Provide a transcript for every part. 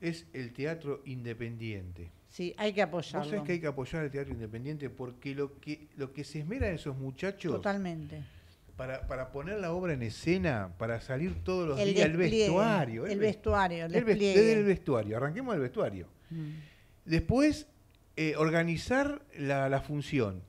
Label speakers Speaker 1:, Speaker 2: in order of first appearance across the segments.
Speaker 1: es el teatro independiente.
Speaker 2: Sí, hay que apoyarlo.
Speaker 1: Vos sabés que hay que apoyar el teatro independiente porque lo que, lo que se esmera esos muchachos
Speaker 2: Totalmente.
Speaker 1: para, para poner la obra en escena, para salir todos los
Speaker 2: El
Speaker 1: días, el vestuario.
Speaker 2: el
Speaker 1: ve-
Speaker 2: vestuario, el
Speaker 1: el
Speaker 2: despliegue.
Speaker 1: desde el vestuario, arranquemos del vestuario.
Speaker 2: Mm.
Speaker 1: Después, eh, organizar la, la función.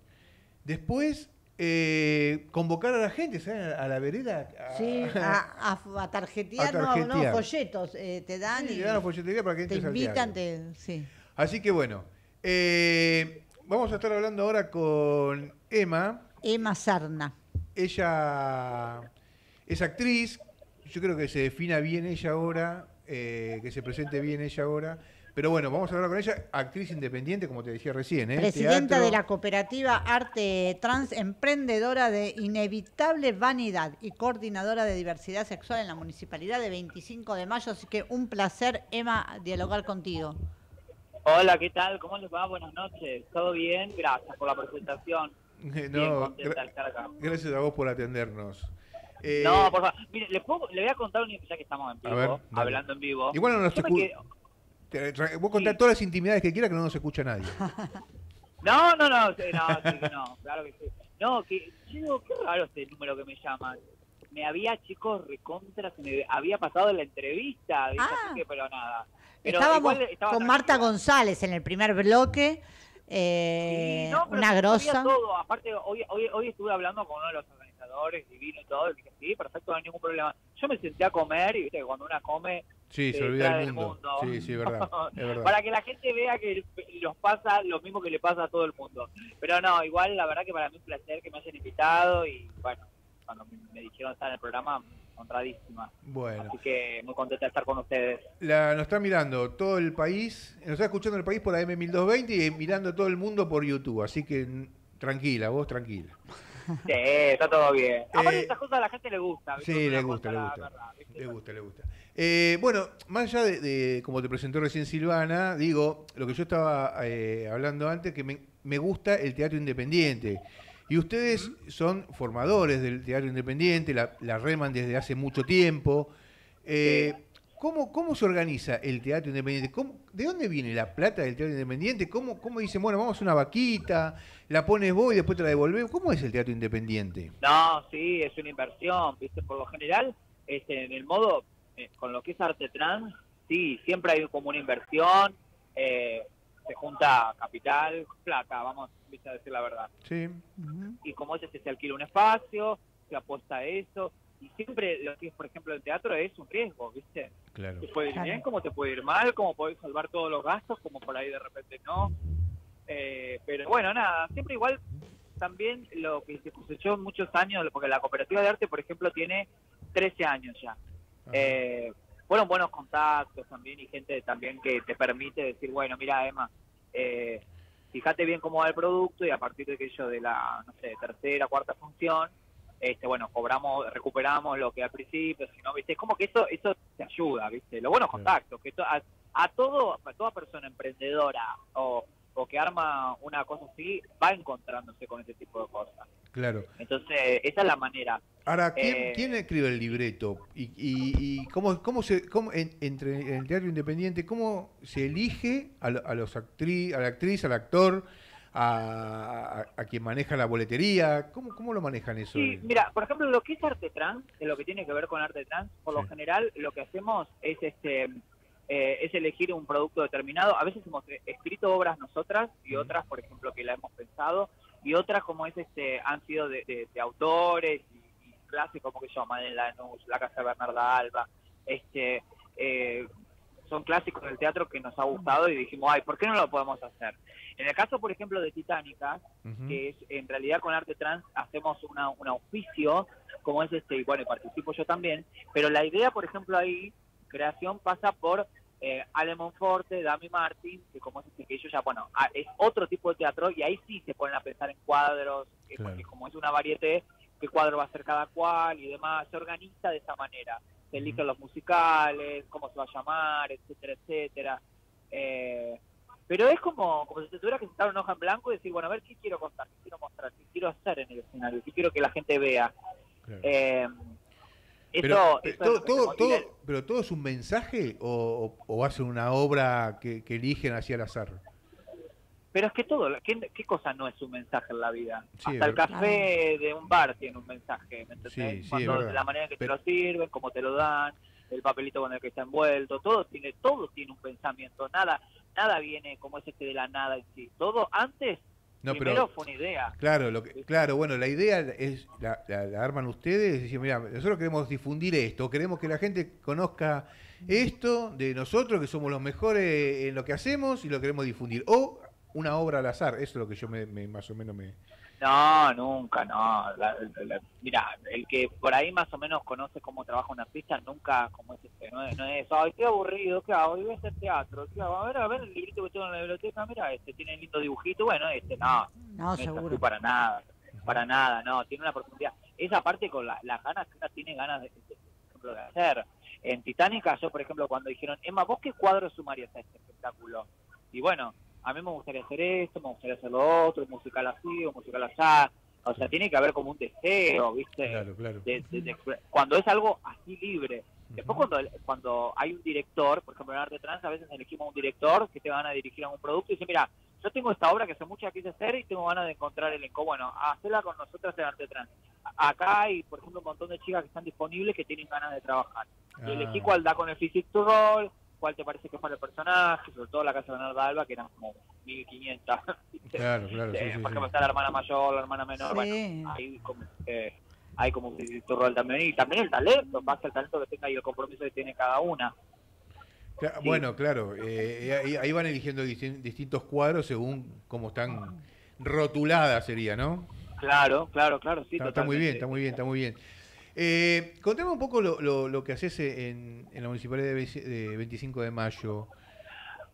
Speaker 1: Después, eh, convocar a la gente, ¿sabes? A la vereda. a-
Speaker 2: Sí, a, a- a tarjetear,
Speaker 1: A
Speaker 2: no, no,
Speaker 1: tarjetear.
Speaker 2: folletos eh, te dan
Speaker 1: Sí,
Speaker 2: y
Speaker 1: le dan la folletería para que
Speaker 2: te invitan,
Speaker 1: teatro.
Speaker 2: te, sí.
Speaker 1: Así que bueno, eh, vamos a estar hablando ahora con Emma.
Speaker 2: Emma Sarna.
Speaker 1: Ella es actriz, yo creo que se defina bien ella ahora, que se presente bien ella ahora. Pero bueno, vamos a hablar con ella, actriz independiente, como te decía recién. ¿eh?
Speaker 2: Presidenta
Speaker 1: Teatro.
Speaker 2: de la cooperativa Arte Trans, emprendedora de Inevitable Vanidad y coordinadora de diversidad sexual en la municipalidad de 25 de mayo. Así que un placer, Emma, dialogar contigo.
Speaker 3: Hola, ¿qué tal? ¿Cómo les va? Buenas noches. ¿Todo bien? Gracias por la presentación. Bien
Speaker 1: No,
Speaker 3: contenta
Speaker 1: gra-
Speaker 3: de estar acá.
Speaker 1: gracias a vos por atendernos. Eh,
Speaker 3: No, por favor. Mire, le, puedo- le voy a contar un ya que estamos en vivo,
Speaker 1: ver,
Speaker 3: hablando en vivo.
Speaker 1: Igual no nos te- vos contás
Speaker 3: Sí.
Speaker 1: todas las intimidades que quieras que no nos escucha nadie.
Speaker 3: No, no, no, no, no, claro que sí. No, que yo digo, qué raro este número que me llaman. Me había, chicos, recontra, se me había pasado la entrevista, dije,
Speaker 2: Ah.
Speaker 3: así que, pero nada. Pero
Speaker 2: Estábamos
Speaker 3: igual estaba
Speaker 2: con Marta
Speaker 3: tranquila.
Speaker 2: González en el primer bloque, eh,
Speaker 3: Sí, no, pero
Speaker 2: una
Speaker 3: sabía
Speaker 2: grosa.
Speaker 3: todo. Aparte, hoy, hoy, hoy estuve hablando con uno de los organizadores, divino y todo, y dije, sí, perfecto, no hay ningún problema. Yo me senté a comer y viste que cuando una come
Speaker 1: Sí, se
Speaker 3: se
Speaker 1: olvida
Speaker 3: del
Speaker 1: mundo. Sí, sí, verdad. Es verdad.
Speaker 3: para que la gente vea que los pasa lo mismo que le pasa a todo el mundo. Pero no, igual la verdad que para mí es un placer que me hayan invitado y bueno, cuando me, dijeron estar en el programa, honradísima.
Speaker 1: Bueno.
Speaker 3: Así que muy contenta de estar con ustedes.
Speaker 1: La, nos está mirando todo el país, nos está escuchando el país por la M1220 y mirando todo el mundo por YouTube, así que tranquila, vos tranquila.
Speaker 3: Sí, está todo bien. Aparte
Speaker 1: Eh,
Speaker 3: estas cosas a la gente le gusta. ¿viste?
Speaker 1: Sí, le gusta, le
Speaker 3: la
Speaker 1: gusta. Le gusta, le gusta. Eh, bueno, más allá de, de como te presentó recién Silvana, digo, lo que yo estaba eh, hablando antes, que me, me gusta el teatro independiente. Y ustedes son formadores del teatro independiente, la, la reman desde hace mucho tiempo. Eh, ¿cómo, ¿Cómo se organiza el teatro independiente? ¿Cómo- ¿De dónde viene la plata del teatro independiente? ¿Cómo, ¿Cómo dicen, bueno, vamos a una vaquita, la pones vos y después te la devolvés? ¿Cómo es el teatro independiente?
Speaker 3: No, sí, es una inversión, ¿viste? Por lo general, este, en el modo, eh, con lo que es arte trans, sí, siempre hay como una inversión, eh, se junta capital, plata, vamos a decir la verdad.
Speaker 1: Sí.
Speaker 2: Ujú.
Speaker 3: Y como es, este, se alquila un espacio, se apuesta a eso, y siempre lo que es, por ejemplo, el teatro es un riesgo, ¿viste?
Speaker 1: Claro.
Speaker 3: Te puede ir
Speaker 2: Claro.
Speaker 3: bien, como te puede ir mal, como podés salvar todos los gastos, como por ahí de repente no. Eh, pero bueno, nada, siempre igual también lo que se cosechó muchos años, porque la cooperativa de arte, por ejemplo, tiene 13 años ya. Eh, fueron buenos contactos también y gente también que te permite decir, bueno, mira, Emma, eh, fíjate bien cómo va el producto y a partir de que yo de la, no sé, tercera, cuarta función, este, bueno, cobramos, recuperamos lo que al principio, si no, viste, es como que eso, eso te ayuda, viste, los buenos contactos, que to- a, a todo, a toda persona emprendedora o, o que arma una cosa así, va encontrándose con ese tipo de cosas.
Speaker 1: Claro.
Speaker 3: Entonces, esa es la manera.
Speaker 1: Ahora, ¿quién,
Speaker 3: Eh,
Speaker 1: quién escribe el libreto? ¿Y, y, y cómo, cómo se, cómo, en, entre, en el teatro independiente, cómo se elige a, a los actriz, a la actriz, al actor, a, a- a quien maneja la boletería? ¿Cómo, cómo lo manejan eso?
Speaker 3: Sí, mira, por ejemplo, lo que es arte trans, de lo que tiene que ver con arte trans, por
Speaker 1: Sí.
Speaker 3: lo general lo que hacemos es este eh, es elegir un producto determinado. A veces hemos eh, escrito obras nosotras y otras, por ejemplo, que la hemos pensado y otras como es este han sido de, de- de autores y, y clásicos como que se llama en Lanús, La Casa de Bernarda Alba, este eh, son clásicos del teatro que nos ha gustado y dijimos, ay, ¿por qué no lo podemos hacer? En el caso, por ejemplo, de Titánica, que es en realidad con arte trans hacemos una, un auspicio, como es este, y bueno, participo yo también, pero la idea, por ejemplo, ahí, creación pasa por eh, Ale Monforte, Dami Martín, que como es este, que ellos ya, bueno, a- es otro tipo de teatro, y ahí sí se ponen a pensar en cuadros, eh,
Speaker 1: Claro.
Speaker 3: porque como es una varieté, qué cuadro va a ser cada cual y demás, se organiza de esa manera, se eligen los musicales, cómo se va a llamar, etcétera, etcétera. Eh, pero es como, como si te tuviera que sentar una hoja en blanco y decir, bueno, a ver qué quiero contar, qué quiero mostrar, qué quiero hacer en el escenario, qué quiero que la gente vea.
Speaker 1: Claro.
Speaker 3: Eh,
Speaker 1: Pero,
Speaker 3: eso
Speaker 1: todo, todo- todo- pero todo es un mensaje o, o, ser una obra que, que eligen así al azar.
Speaker 3: Pero es que todo, ¿qué, qué cosa no es un mensaje en la vida?
Speaker 1: Sí,
Speaker 3: Hasta el casi de un bar tiene un mensaje, ¿me entendés?
Speaker 1: Sí,
Speaker 3: Cuando
Speaker 1: verdad.
Speaker 3: la manera en que
Speaker 1: Pero-
Speaker 3: te lo sirven, cómo te lo dan, el papelito con el que está envuelto, todo tiene, todo tiene un pensamiento, nada, nada viene como es este de la nada en sí. Todo antes,
Speaker 1: No,
Speaker 3: primero
Speaker 1: pero
Speaker 3: fue una idea.
Speaker 1: claro, lo que, claro, bueno, la idea es la, la- la arman ustedes, y dicen, mira, nosotros queremos difundir esto, queremos que la gente conozca esto de nosotros, que somos los mejores en lo que hacemos y lo queremos difundir. O una obra al azar, eso es lo que yo me, me- más o menos me...
Speaker 3: No, nunca, no. La- la- mira, el que por ahí más o menos conoce cómo trabaja una artista, nunca como es este, no es, no es ay, qué aburrido, qué hago, voy a hacer teatro, qué hago, a ver, a ver el librito que tengo en la biblioteca, mira, este tiene lindo dibujito, bueno, este no,
Speaker 2: No,
Speaker 3: no
Speaker 2: seguro.
Speaker 3: para nada, para nada, no, tiene una profundidad. Esa parte con la- las ganas que una tiene ganas de, de- de, por ejemplo, de hacer. En Titánica, yo, por ejemplo, cuando dijeron, Emma, ¿vos qué cuadro sumarías a este espectáculo? Y bueno, a mí me gustaría hacer esto, me gustaría hacer lo otro, musical así o musical allá. O sea, tiene que haber como un deseo, ¿viste?
Speaker 1: Claro, claro.
Speaker 3: De- de- de cuando es algo así libre. Después cuando, cuando hay un director, por ejemplo en Arte Trans, a veces elegimos un director que te van a dirigir a un producto y dice, mira, yo tengo esta obra que hace mucho que quise hacer y tengo ganas de encontrar el elenco. Bueno, hacela con nosotras en Arte Trans. A- Acá hay, por ejemplo, un montón de chicas que están disponibles que tienen ganas de trabajar. Y
Speaker 1: Ah.
Speaker 3: elegí cuál da con el physique to roll, cuál te parece que para el personaje, sobre todo la casa de Bernarda Alba, que eran como 1500. ¿viste?
Speaker 1: Claro, claro, sí,
Speaker 3: Eh,
Speaker 1: sí,
Speaker 3: por
Speaker 1: sí.
Speaker 3: ejemplo, está la hermana mayor, la hermana menor,
Speaker 2: Sí.
Speaker 3: bueno, hay como, eh, hay como un roll también, y también el talento, pasa el talento que tenga y el compromiso que tiene cada una. Sí.
Speaker 1: Bueno, claro, eh, ahí, ahí van eligiendo distin- distintos cuadros según cómo están rotuladas sería, ¿no?
Speaker 3: Claro, claro, claro, sí,
Speaker 1: está, está muy bien, está muy bien, está muy bien. Eh, contame un poco lo, lo- lo que haces en, en la Municipalidad de, Ve- de 25 de Mayo.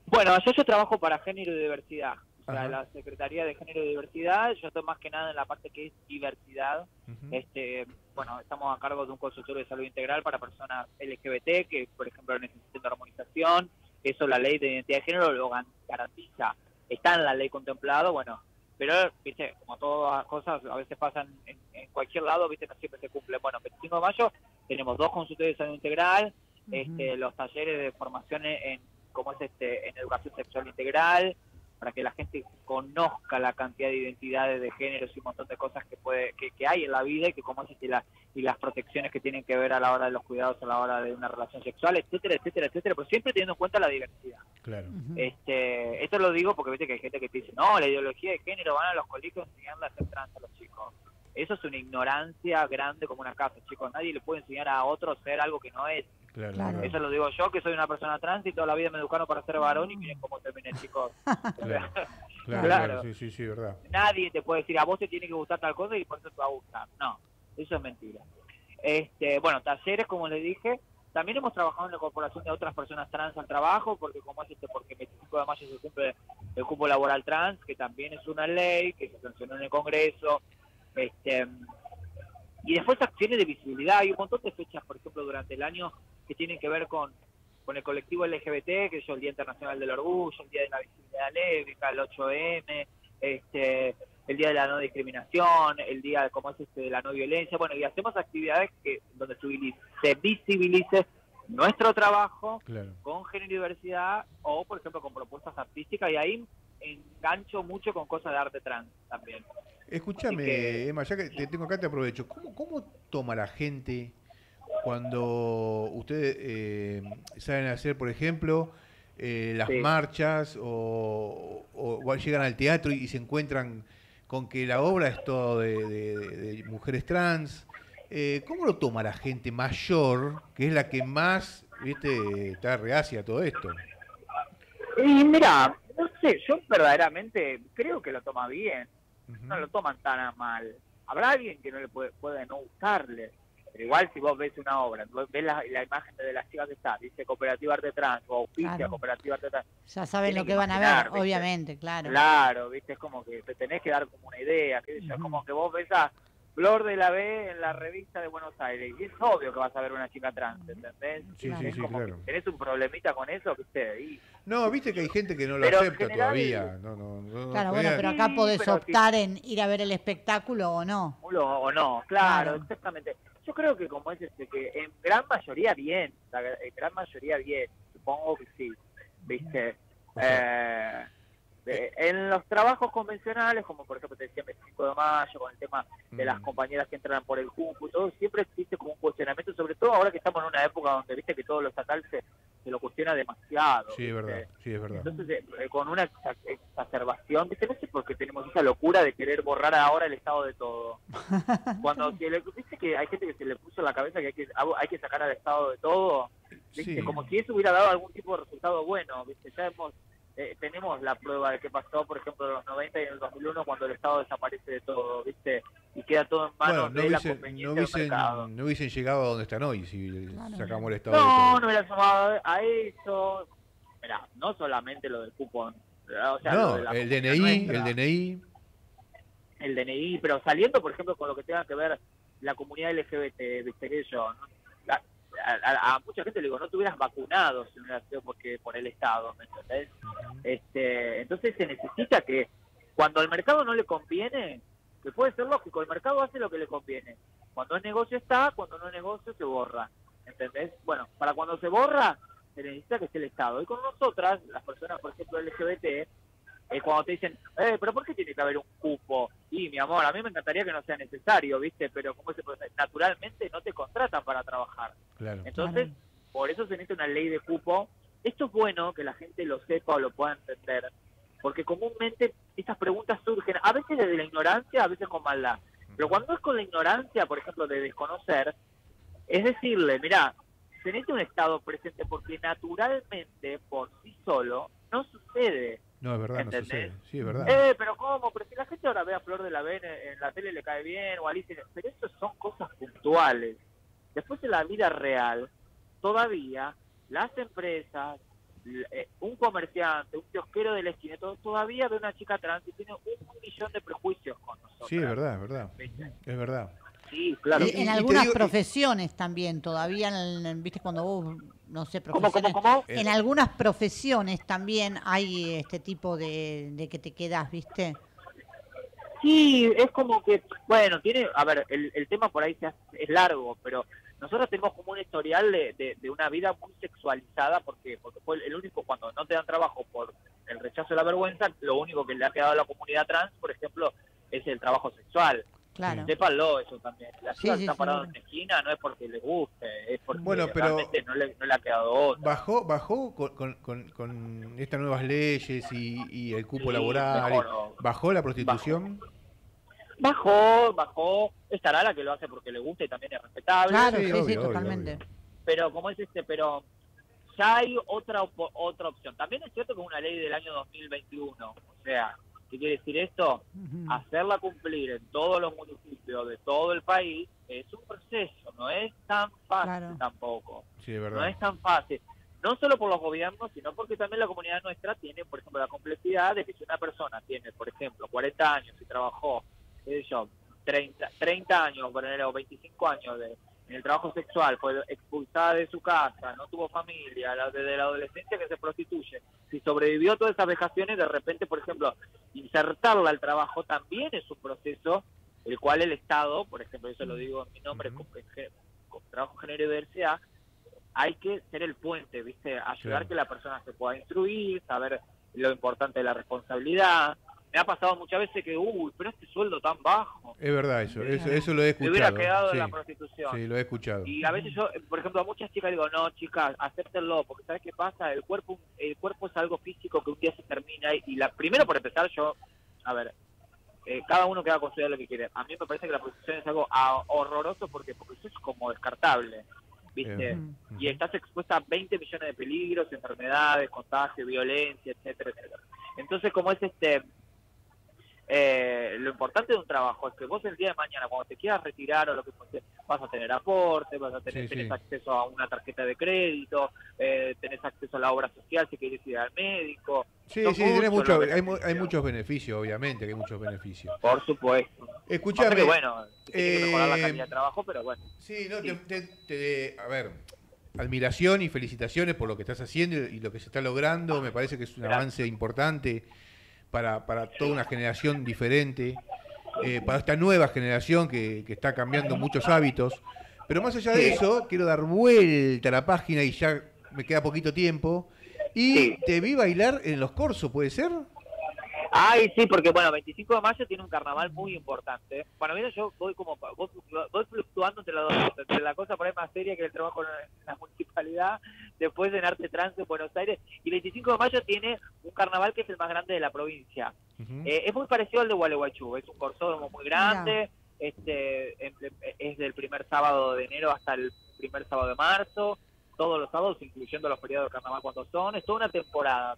Speaker 3: Bueno, yo, yo trabajo para género y diversidad. O sea, la Secretaría de Género y Diversidad, yo estoy más que nada en la parte que es diversidad. Este, bueno, estamos a cargo de un consultorio de salud integral para personas LGBT que, por ejemplo, necesitan de armonización. Eso la ley de identidad de género lo garantiza. Está en la ley contemplado, bueno, pero, viste, como todas las cosas, a veces pasan en, en cualquier lado, viste, no siempre se cumple. Bueno, 25 de mayo tenemos dos consultorios de salud integral, este, los talleres de formación en, en- como es este, en educación sexual integral, para que la gente conozca la cantidad de identidades de géneros y un montón de cosas que puede que, que hay en la vida y que como es este, la- y las protecciones que tienen que ver a la hora de los cuidados a la hora de una relación sexual, etcétera, etcétera, etcétera, pero siempre teniendo en cuenta la diversidad.
Speaker 1: Claro.
Speaker 3: Este, esto lo digo porque viste que hay gente que te dice, no, la ideología de género van a los colegios a enseñarle a hacer trans a los chicos. Eso es una ignorancia grande como una casa, chicos. Nadie le puede enseñar a otro a ser algo que no es.
Speaker 1: Claro.
Speaker 3: Eso lo digo yo, que soy una persona trans y toda la vida me educaron para ser varón y miren cómo terminé, chicos.
Speaker 1: Claro, claro,
Speaker 3: Claro.
Speaker 1: claro, sí, sí, sí, verdad.
Speaker 3: Nadie te puede decir, a vos te tiene que gustar tal cosa y por eso te va a gustar. No, eso es mentira. Este, bueno, talleres, como les dije. También hemos trabajado en la incorporación de otras personas trans al trabajo, porque como es este, porque el 25 de mayo se cumple el cupo laboral trans, que también es una ley que se sancionó en el Congreso. Este, y después acciones de visibilidad. Hay un montón de fechas, por ejemplo, durante el año que tienen que ver con, con el colectivo LGBT, que es el Día Internacional del Orgullo, el Día de la Visibilidad Lésbica, el 8M, este, el Día de la No Discriminación, el Día como es este, de la No Violencia. Bueno, y hacemos actividades que donde se visibilice nuestro trabajo
Speaker 1: Claro.
Speaker 3: con género y diversidad o, por ejemplo, con propuestas artísticas. Y ahí engancho mucho con cosas de arte trans también.
Speaker 1: Escúchame,
Speaker 3: que-
Speaker 1: Emma, ya que te tengo acá, te aprovecho. ¿Cómo, cómo toma la gente cuando ustedes eh, saben hacer, por ejemplo, eh, las
Speaker 3: Sí.
Speaker 1: marchas o, o- o llegan al teatro y, se encuentran con que la obra es todo de, de- de- de mujeres trans? Eh, ¿Cómo lo toma la gente mayor, que es la que más, viste, está reacia a todo esto?
Speaker 3: Y mira, no sé, yo verdaderamente creo que lo toma bien. No lo toman tan a mal. Habrá alguien que no le puede, puede no gustarle. Pero igual si vos ves una obra, vos ves la, la imagen de las chicas que está, dice Cooperativa Arte Trans o Auspicia
Speaker 2: Claro.
Speaker 3: Cooperativa Arte Trans.
Speaker 2: Ya saben lo que
Speaker 3: que
Speaker 2: van a ver,
Speaker 3: ¿viste?
Speaker 2: obviamente, claro.
Speaker 3: Claro, viste, es como que te tenés que dar como una idea, qué sé yo,
Speaker 2: Ujú.
Speaker 3: como que vos ves a Flor de la B en la revista de Buenos Aires y es obvio que vas a ver una chica trans, ¿entendés?
Speaker 1: Sí,
Speaker 2: sí,
Speaker 3: Es
Speaker 1: sí,
Speaker 3: como
Speaker 1: claro.
Speaker 3: que tenés un problemita con eso, viste, y
Speaker 1: No, viste que hay gente que no lo
Speaker 3: Pero
Speaker 1: acepta
Speaker 3: general-
Speaker 1: todavía. No, no, no,
Speaker 2: Claro, bueno, pero acá
Speaker 3: Sí,
Speaker 2: podés
Speaker 3: pero sí.
Speaker 2: optar en ir a ver el espectáculo o no.
Speaker 3: Mulo o no, claro,
Speaker 2: Claro.
Speaker 3: exactamente. Yo creo que como es este, que en gran mayoría bien, la, en gran mayoría bien, supongo que sí, viste. Eh, en los trabajos convencionales, como por ejemplo te decía el 5 de mayo, con el tema de las
Speaker 1: Mm.
Speaker 3: compañeras que entran por el cupo y todo, siempre existe como un cuestionamiento, sobre todo ahora que estamos en una época donde viste que todo lo estatal se, se lo cuestiona demasiado.
Speaker 1: Sí, es verdad, sí, es verdad.
Speaker 3: Entonces, eh, eh, con una exa- exacerbación, ¿viste? No sé por qué tenemos esa locura de querer borrar ahora el estado de todo. Cuando si le- viste que hay gente que se le puso en la cabeza que hay que, hay que sacar al estado de todo, ¿viste?
Speaker 1: Sí.
Speaker 3: Como si eso hubiera dado algún tipo de resultado bueno, ¿viste? Ya hemos, eh, tenemos la prueba de que pasó, por ejemplo, en los 90 y en el 2001 cuando el Estado desaparece de todo, ¿viste? Y queda todo en manos
Speaker 1: Bueno, no
Speaker 3: de la conveniencia
Speaker 1: no,
Speaker 3: del
Speaker 1: hubiesen,
Speaker 3: mercado.
Speaker 1: no hubiesen llegado a donde están hoy si
Speaker 2: Claro.
Speaker 1: sacamos el estado de
Speaker 3: No,
Speaker 1: todo.
Speaker 3: no hubiera sumado a eso. Mira, no solamente lo del cupón. O sea,
Speaker 1: No,
Speaker 3: de
Speaker 1: el DNI,
Speaker 3: nuestra.
Speaker 1: el DNI,
Speaker 3: el DNI, pero saliendo, por ejemplo, con lo que tenga que ver la comunidad LGBT, viste que yo, ¿no? A, a- a mucha gente le digo, no te hubieras vacunado si no hubiera sido porque, por el Estado, ¿me entendés? Este, entonces se necesita que cuando al mercado no le conviene, que puede ser lógico, el mercado hace lo que le conviene. Cuando es negocio está, cuando no es negocio se borra, ¿entendés? Bueno, para cuando se borra, se necesita que esté el Estado. Y con nosotras, las personas, por ejemplo, LGBT, eh, cuando te dicen, eh, pero ¿por qué tiene que haber un cupo? Y mi amor, a mí me encantaría que no sea necesario, ¿viste? Pero como se naturalmente no te contratan para trabajar.
Speaker 1: claro.
Speaker 3: Entonces, por eso se necesita una ley de cupo. Esto es bueno que la gente lo sepa o lo pueda entender, porque comúnmente estas preguntas surgen, a veces desde la ignorancia, a veces con maldad. Pero cuando es con la ignorancia, por ejemplo, de desconocer, es decirle, mira, se necesita un Estado presente porque naturalmente, por sí solo, no sucede.
Speaker 1: No, es verdad, no
Speaker 3: ¿Entendés?
Speaker 1: sucede. Sí, es verdad.
Speaker 3: Eh, pero ¿cómo? Pero si la gente ahora ve a Flor de la B en, en la tele le cae bien, o Alicia, pero eso son cosas puntuales. Después en la vida real, todavía las empresas, eh, un comerciante, un kiosquero de la esquina, todo- todavía ve una chica trans y tiene un millón de prejuicios con nosotros.
Speaker 1: Sí, es verdad, es verdad. Es verdad.
Speaker 3: Sí, claro.
Speaker 1: Y-
Speaker 2: Y
Speaker 1: y
Speaker 2: en algunas
Speaker 1: digo- y-
Speaker 2: profesiones también, todavía, en, en- viste, cuando vos, no sé,
Speaker 3: ¿Cómo, cómo,
Speaker 2: profesiones...
Speaker 3: cómo?
Speaker 2: En algunas profesiones también hay este tipo de, de que te quedas, ¿viste?
Speaker 3: Sí, es como que, bueno, tiene, a ver, el, el tema por ahí se hace- es largo, pero nosotros tenemos como un historial de, de, de una vida muy sexualizada porque porque fue el único, cuando no te dan trabajo por el rechazo y la vergüenza, lo único que le ha quedado a la comunidad trans, por ejemplo, es el trabajo sexual.
Speaker 2: Claro.
Speaker 3: Sépanlo eso también. La
Speaker 2: Sí, sí,
Speaker 3: está
Speaker 2: sí,
Speaker 3: parada
Speaker 2: seguro.
Speaker 3: en no es porque le guste, es porque
Speaker 1: Bueno, pero-
Speaker 3: realmente no le, no le ha quedado otra.
Speaker 1: Bajó, bajó con, con, con, con estas nuevas leyes y, y el cupo
Speaker 3: Sí,
Speaker 1: laboral.
Speaker 3: mejoró.
Speaker 1: ¿Bajó la prostitución?
Speaker 3: Bajó, bajó, estará la que lo hace porque le gusta y también es respetable.
Speaker 2: Claro,
Speaker 1: sí,
Speaker 2: sí,
Speaker 1: obvio,
Speaker 2: sí,
Speaker 1: obvio,
Speaker 2: totalmente.
Speaker 1: obvio.
Speaker 3: pero como es este, pero ya hay otra opo- otra opción. También es cierto que es una ley del año 2021, o sea, ¿qué quiere decir esto? Hacerla cumplir en todos los municipios de todo el país es un proceso, no es tan fácil
Speaker 2: Claro.
Speaker 3: tampoco,
Speaker 1: Sí, es
Speaker 3: no
Speaker 1: verdad.
Speaker 3: es tan fácil. No solo por los gobiernos, sino porque también la comunidad nuestra tiene, por ejemplo, la complejidad de que si una persona tiene, por ejemplo, 40 años y trabajó, qué sé yo, 30, 30 años, o 25 años de, el trabajo sexual, fue expulsada de su casa, no tuvo familia, desde la adolescencia que se prostituye, si sobrevivió a todas esas vejaciones, de repente, por ejemplo, insertarla al trabajo también es un proceso el cual el Estado, por ejemplo, eso lo digo en mi nombre, con, con Trabajo Género y Diversidad, hay que ser el puente, ¿viste? Ayudar
Speaker 1: Claro.
Speaker 3: que la persona se pueda instruir, saber lo importante de la responsabilidad. Me ha pasado muchas veces que, uy, pero este sueldo tan bajo,
Speaker 1: Es verdad eso. Eso, eso lo he
Speaker 3: me hubiera
Speaker 1: escuchado.
Speaker 3: quedado en la prostitución.
Speaker 1: sí, lo he escuchado.
Speaker 3: Y a veces yo, eh, por ejemplo, a muchas chicas digo, no, chicas, acéptenlo, porque ¿sabes qué pasa? El cuerpo el cuerpo es algo físico que un día se termina y, y la primero por empezar yo, a ver, eh, cada uno queda con su idea de lo que quiere. A mí me parece que la prostitución es algo ah, horroroso porque porque eso es como descartable, ¿viste?
Speaker 1: Ujú.
Speaker 3: Y estás expuesta a 20 millones de peligros, enfermedades, contagio, violencia, etcétera, etcétera. Entonces, como es este eh, lo importante de un trabajo es que vos el día de mañana, cuando te quieras retirar o lo que fuese, vas a tener aporte, vas a tener
Speaker 1: Sí,
Speaker 3: tenés
Speaker 1: sí.
Speaker 3: acceso a una tarjeta de crédito, eh, tenés acceso a la obra social si quieres ir al médico.
Speaker 1: Sí,
Speaker 3: Son
Speaker 1: sí, tenés mucho, hay, hay muchos beneficios, obviamente, que hay muchos beneficios.
Speaker 3: Por supuesto.
Speaker 1: Escuchame,
Speaker 3: que, bueno, que mejorar la
Speaker 1: eh,
Speaker 3: calidad de trabajo, pero bueno.
Speaker 1: Sí, no,
Speaker 3: Sí.
Speaker 1: Te, te- te- a ver, admiración y felicitaciones por lo que estás haciendo y lo que se está logrando. Me parece que es un
Speaker 3: Gracias.
Speaker 1: avance importante para, para toda una generación diferente, eh, para esta nueva generación que, que está cambiando muchos hábitos. Pero más allá de eso, quiero dar vuelta a la página y ya me queda poquito tiempo. Y te vi bailar en los corsos, ¿puede ser?
Speaker 3: Ay, sí, porque bueno, 25 de mayo tiene un carnaval muy importante. Bueno, mira, yo voy como voy, voy fluctuando entre las dos, cosas, entre la cosa por ahí más seria que el trabajo en la municipalidad, después en Arte Trans en Buenos Aires, y el 25 de mayo tiene un carnaval que es el más grande de la provincia. Eh, es muy parecido al de Gualeguaychú, es un corsódromo muy grande, este es del primer sábado de enero hasta el primer sábado de marzo, todos los sábados, incluyendo los periodos de carnaval cuando son, es toda una temporada.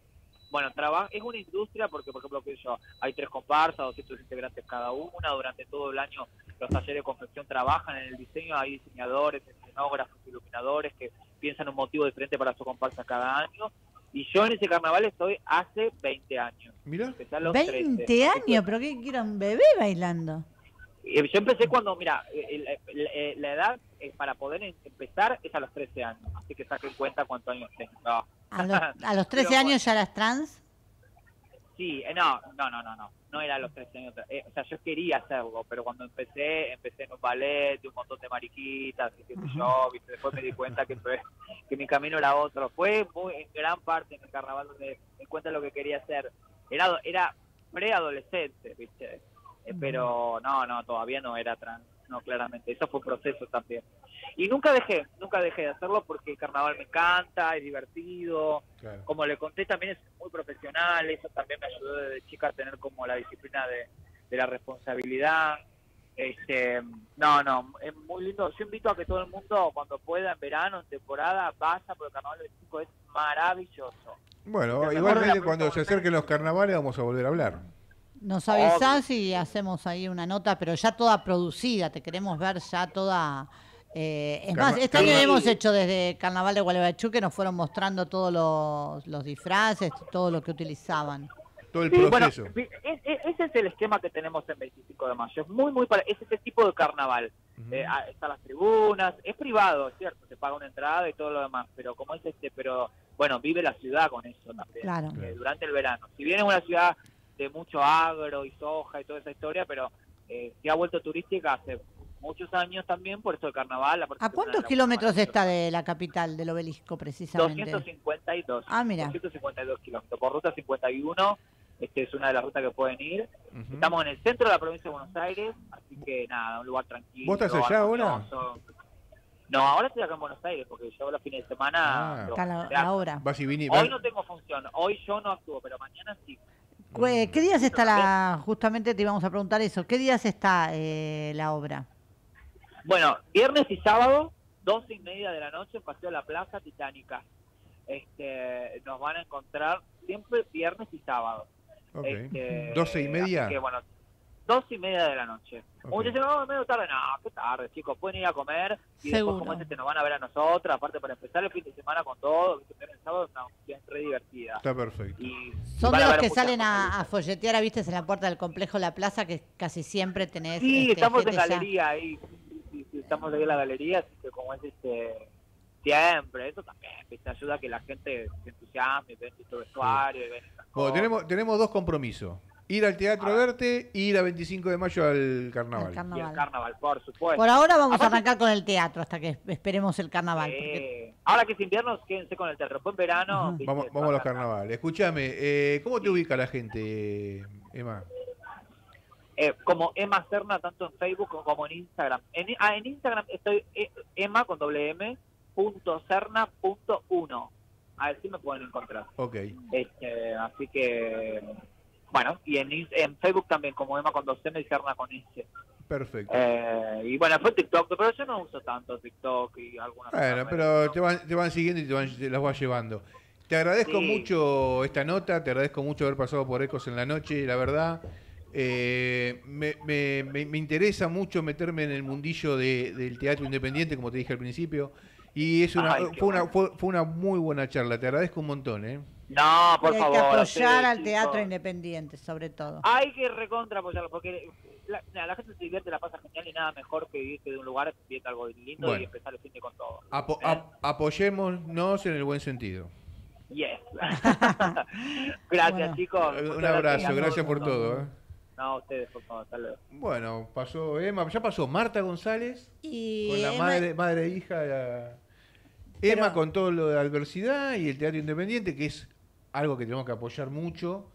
Speaker 3: Bueno, traba- es una industria porque, por ejemplo, que yo, hay tres comparsas, 200 integrantes cada una, durante todo el año los talleres de confección trabajan en el diseño, hay diseñadores, escenógrafos, iluminadores que piensan un motivo diferente para su comparsa cada año. Y yo en ese carnaval estoy hace 20 años.
Speaker 1: Mira.
Speaker 3: A los
Speaker 2: 20
Speaker 3: 13.
Speaker 2: años, pero ¿qué quiero un bebé bailando?
Speaker 3: Eh, Yo empecé cuando, mira, eh, la, la- edad eh, para poder em- empezar es a los 13 años, así que saquen cuenta cuántos años tengo.
Speaker 2: ¿A los, a los 13
Speaker 3: Pero
Speaker 2: años ya eras trans?
Speaker 3: Sí, eh, no, no, no, no, no, no era a los 13 años. eh, o sea, yo quería hacerlo, pero cuando empecé, empecé en un ballet, de un montón de mariquitas, y qué sé yo, ¿viste? después me di cuenta que, fue- que mi camino era otro. Fue muy, en gran parte en el carnaval donde me di cuenta lo que quería hacer. Era, era preadolescente, ¿viste? Eh, pero no, no, todavía no era trans, no, claramente. Eso fue un proceso también. Y nunca dejé, nunca dejé de hacerlo porque el carnaval me encanta, es divertido,
Speaker 1: Claro.
Speaker 3: como le conté, también es muy profesional, eso también me ayudó desde chica a tener como la disciplina de, de la responsabilidad. Este, no, no, es muy lindo. Yo invito a que todo el mundo, cuando pueda, en verano, en temporada, vaya, porque el Carnaval 25 es maravilloso.
Speaker 1: Bueno, igualmente cuando se acerquen los carnavales vamos a volver a hablar.
Speaker 2: Nos avisás y hacemos ahí una nota, pero ya toda producida, te queremos ver ya toda... eh, es
Speaker 1: Carna-
Speaker 2: más, este año hemos hecho desde Carnaval de Gualeguaychú que nos fueron mostrando todos los, los disfraces, todo lo que utilizaban.
Speaker 1: Todo el
Speaker 3: Sí, bueno,
Speaker 1: proceso.
Speaker 3: es- es- ese es el esquema que tenemos en 25 de mayo. Es muy, muy para, es ese tipo de carnaval. Eh, ah, están las tribunas, es privado, es cierto, se paga una entrada y todo lo demás, pero como es este, pero bueno, vive la ciudad con eso también,
Speaker 2: Claro.
Speaker 3: eh, durante el verano. Si bien es una ciudad de mucho agro y soja y toda esa historia, pero eh, se ha vuelto turística hace muchos años también, por eso el carnaval. la
Speaker 2: ¿A cuántos kilómetros está de la capital del obelisco precisamente?
Speaker 3: 252.
Speaker 2: Ah, mira.
Speaker 3: 252 kilómetros. Por ruta 51, este es una de las rutas que pueden ir. Estamos en el centro de la provincia de Buenos Aires, así que nada, un lugar tranquilo.
Speaker 1: ¿Vos estás allá ahora?
Speaker 3: No, ahora estoy acá en Buenos Aires, porque yo los fines de semana...
Speaker 1: Ah.
Speaker 2: Está la, la obra.
Speaker 1: Vas y vini-
Speaker 3: Hoy no tengo función, hoy yo no actúo, pero mañana sí.
Speaker 2: ¿Qué días está la, justamente te íbamos a preguntar eso, qué días está eh, la obra?
Speaker 3: Bueno, viernes y sábado, doce y media de la noche, en Paseo de la Plaza Titánica. Este, nos van a encontrar siempre viernes y sábado.
Speaker 1: Ok.
Speaker 3: Este,
Speaker 1: ¿Doce y media?
Speaker 3: que, bueno, doce y media de la noche.
Speaker 1: Ok.
Speaker 3: Muchos dicen, no, medio tarde. No, qué tarde, chicos. Pueden ir a comer y
Speaker 2: Seguro.
Speaker 3: después, como este, nos van a ver a nosotros. Aparte, para empezar el fin de semana con todo, el sábado es una opción re divertida.
Speaker 1: Está perfecto.
Speaker 3: Y
Speaker 2: Son de
Speaker 3: a
Speaker 2: los que salen a, a folletear, viste, en la puerta del complejo La Plaza, que casi siempre tenés...
Speaker 3: Sí,
Speaker 2: este,
Speaker 3: estamos en
Speaker 2: gente ya-
Speaker 3: galería ahí. Sí, sí, sí, estamos ahí en la galería, así que como es este siempre, eso también, ¿viste? ayuda a que la gente se entusiasme, ven tu vestuario y ven esas
Speaker 1: Bueno,
Speaker 3: cosas.
Speaker 1: tenemos, tenemos dos compromisos. Ir al teatro a verte y ir a 25 de mayo al carnaval.
Speaker 2: Al
Speaker 3: Y el carnaval, por supuesto.
Speaker 2: Por ahora vamos a arrancar con el teatro hasta que esperemos el carnaval. porque-
Speaker 3: ahora que es invierno, quédense con el teatro. Después en verano.
Speaker 1: Vamos, vamos a los
Speaker 3: carnaval.
Speaker 1: carnavales. Escúchame, eh, ¿cómo te ubica la gente, Emma?
Speaker 3: Eh, como Emma Serna, tanto en Facebook como en Instagram. En, ah, en Instagram estoy eh, Emma con doble M, punto Serna, punto uno. A ver si me pueden encontrar.
Speaker 1: Ok.
Speaker 3: Este, así que, bueno, y en, Facebook también, como Emma con dos M y Serna con S.
Speaker 1: Perfecto.
Speaker 3: Eh, y bueno, fue TikTok, pero yo no uso tanto TikTok y algunas
Speaker 1: Bueno, pero te van, te van siguiendo y te, van- te las vas llevando. Te agradezco
Speaker 3: Sí.
Speaker 1: mucho esta nota, te agradezco mucho haber pasado por Ecos en la noche, la verdad. Eh, me, me- me- interesa mucho meterme en el mundillo de- del teatro independiente, como te dije al principio. Y es una,
Speaker 3: Ay,
Speaker 1: fue, una, fue, fue una muy buena charla, te agradezco un montón. ¿eh?
Speaker 3: No, por
Speaker 2: hay
Speaker 3: favor.
Speaker 2: que apoyar al teatro independiente, sobre todo.
Speaker 3: Hay que recontra apoyarlo, porque la, gente se divierte, la pasa genial y nada mejor que irte de un lugar, viendo algo lindo
Speaker 1: Bueno.
Speaker 3: y empezar el fin de con todo.
Speaker 1: Apo-
Speaker 3: ¿Eh?
Speaker 1: ap- apoyémonos en el buen sentido.
Speaker 3: Yes. gracias,
Speaker 2: Bueno.
Speaker 3: chicos.
Speaker 1: Un
Speaker 3: Muchas
Speaker 1: abrazo,
Speaker 3: gracias
Speaker 1: gracias por todo. ¿eh?
Speaker 3: No, ustedes, por favor, hasta luego.
Speaker 1: Bueno, pasó Emma, ya pasó Marta González,
Speaker 2: Y
Speaker 1: con la
Speaker 2: Emma-
Speaker 1: madre, madre e hija. la-
Speaker 2: Pero-
Speaker 1: Emma con todo lo de adversidad y el teatro independiente, que es algo que tenemos que apoyar mucho.